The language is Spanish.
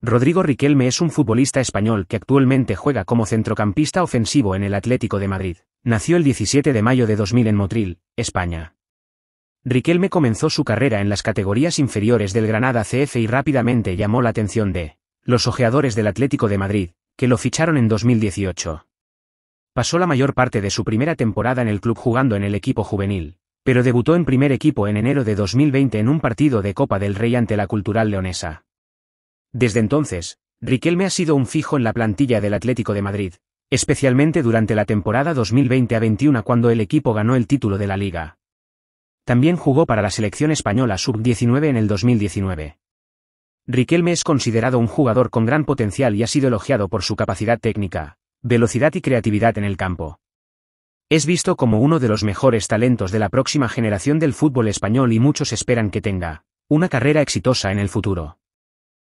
Rodrigo Riquelme es un futbolista español que actualmente juega como centrocampista ofensivo en el Atlético de Madrid. Nació el 17 de mayo de 2000 en Motril, España. Riquelme comenzó su carrera en las categorías inferiores del Granada CF y rápidamente llamó la atención de los ojeadores del Atlético de Madrid, que lo ficharon en 2018. Pasó la mayor parte de su primera temporada en el club jugando en el equipo juvenil, pero debutó en primer equipo en enero de 2020 en un partido de Copa del Rey ante la Cultural Leonesa. Desde entonces, Riquelme ha sido un fijo en la plantilla del Atlético de Madrid, especialmente durante la temporada 2020 a 21 cuando el equipo ganó el título de la liga. También jugó para la selección española sub-19 en el 2019. Riquelme es considerado un jugador con gran potencial y ha sido elogiado por su capacidad técnica, velocidad y creatividad en el campo. Es visto como uno de los mejores talentos de la próxima generación del fútbol español y muchos esperan que tenga una carrera exitosa en el futuro.